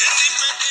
Jenny Mendy.